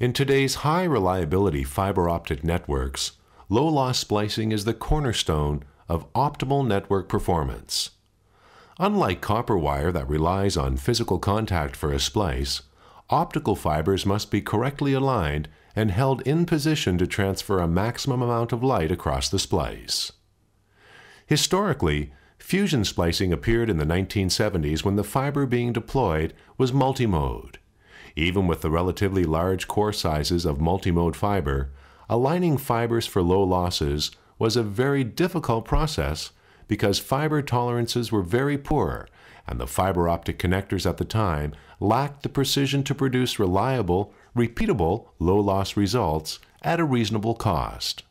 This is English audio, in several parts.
In today's high reliability fiber optic networks, low loss splicing is the cornerstone of optimal network performance. Unlike copper wire that relies on physical contact for a splice, optical fibers must be correctly aligned and held in position to transfer a maximum amount of light across the splice. Historically, fusion splicing appeared in the 1970s when the fiber being deployed was multimode. Even with the relatively large core sizes of multimode fiber, aligning fibers for low losses was a very difficult process because fiber tolerances were very poor and the fiber optic connectors at the time lacked the precision to produce reliable, repeatable low loss results at a reasonable cost.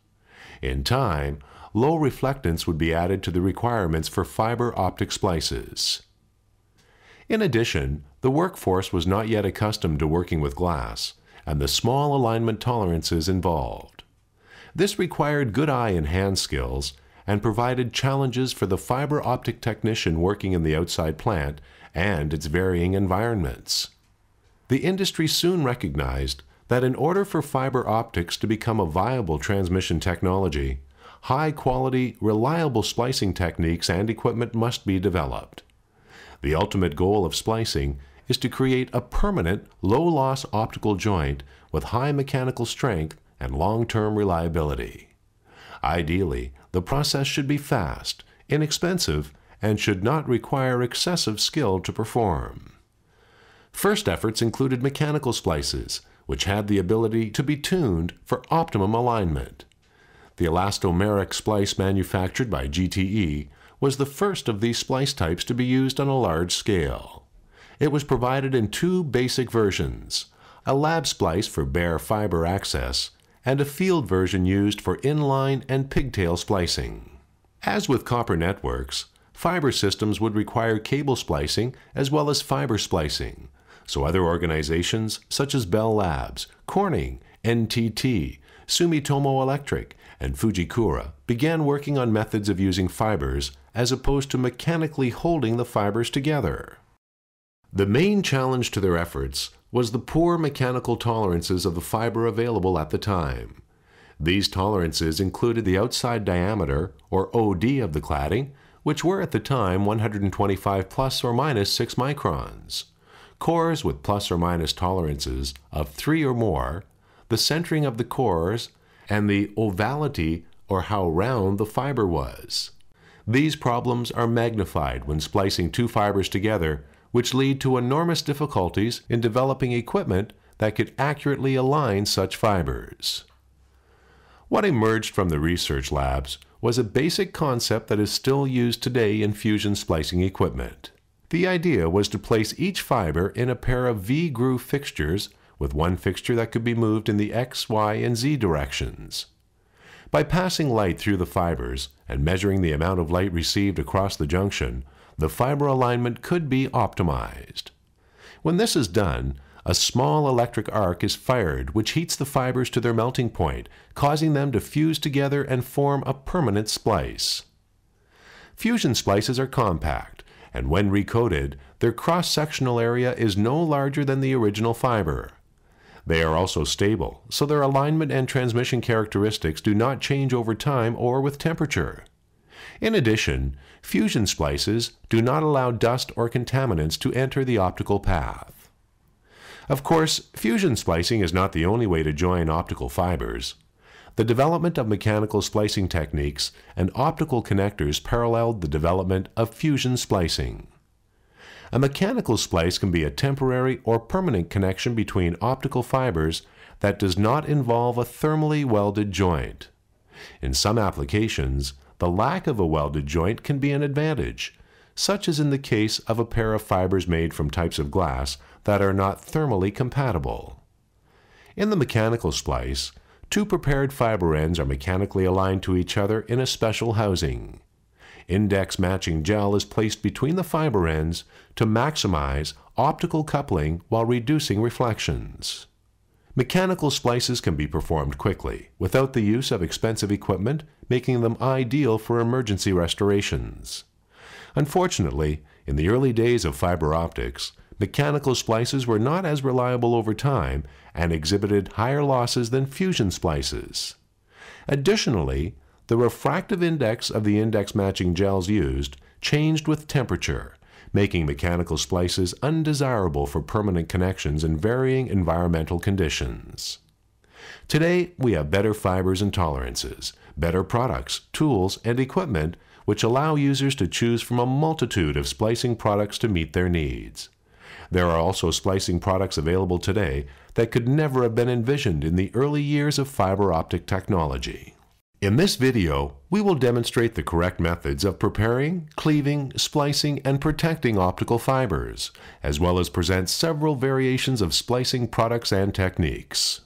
In time, low reflectance would be added to the requirements for fiber optic splices. In addition, the workforce was not yet accustomed to working with glass and the small alignment tolerances involved. This required good eye and hand skills and provided challenges for the fiber optic technician working in the outside plant and its varying environments. The industry soon recognized that in order for fiber optics to become a viable transmission technology, high quality, reliable splicing techniques and equipment must be developed. The ultimate goal of splicing is to create a permanent, low loss optical joint with high mechanical strength and long term reliability. Ideally, the process should be fast, inexpensive, and should not require excessive skill to perform. First efforts included mechanical splices, which had the ability to be tuned for optimum alignment. The elastomeric splice manufactured by GTE was the first of these splice types to be used on a large scale. It was provided in two basic versions a lab splice for bare fiber access and a field version used for inline and pigtail splicing. As with copper networks, fiber systems would require cable splicing as well as fiber splicing, so other organizations such as Bell Labs, Corning, NTT, Sumitomo Electric, and Fujikura began working on methods of using fibers as opposed to mechanically holding the fibers together. The main challenge to their efforts was the poor mechanical tolerances of the fiber available at the time. These tolerances included the outside diameter, or OD, of the cladding, which were at the time 125 plus or minus 6 microns. Cores with plus or minus tolerances of 3 or more, the centering of the cores, and the ovality or how round the fiber was. These problems are magnified when splicing two fibers together which lead to enormous difficulties in developing equipment that could accurately align such fibers. What emerged from the research labs was a basic concept that is still used today in fusion splicing equipment. The idea was to place each fiber in a pair of V-groove fixtures with one fixture that could be moved in the X, Y, and Z directions. By passing light through the fibers and measuring the amount of light received across the junction, the fiber alignment could be optimized. When this is done, a small electric arc is fired which heats the fibers to their melting point, causing them to fuse together and form a permanent splice. Fusion splices are compact, and when recoated, their cross-sectional area is no larger than the original fiber. They are also stable, so their alignment and transmission characteristics do not change over time or with temperature. In addition, fusion splices do not allow dust or contaminants to enter the optical path. Of course, fusion splicing is not the only way to join optical fibers. The development of mechanical splicing techniques and optical connectors paralleled the development of fusion splicing. A mechanical splice can be a temporary or permanent connection between optical fibers that does not involve a thermally welded joint. In some applications, the lack of a welded joint can be an advantage, such as in the case of a pair of fibers made from types of glass that are not thermally compatible. In the mechanical splice, two prepared fiber ends are mechanically aligned to each other in a special housing. Index matching gel is placed between the fiber ends to maximize optical coupling while reducing reflections. Mechanical splices can be performed quickly, without the use of expensive equipment, making them ideal for emergency restorations. Unfortunately, in the early days of fiber optics, mechanical splices were not as reliable over time and exhibited higher losses than fusion splices. Additionally, the refractive index of the index matching gels used changed with temperature, making mechanical splices undesirable for permanent connections in varying environmental conditions. Today, we have better fibers and tolerances, better products, tools, and equipment which allow users to choose from a multitude of splicing products to meet their needs. There are also splicing products available today that could never have been envisioned in the early years of fiber optic technology. In this video, we will demonstrate the correct methods of preparing, cleaving, splicing, and protecting optical fibers, as well as present several variations of splicing products and techniques.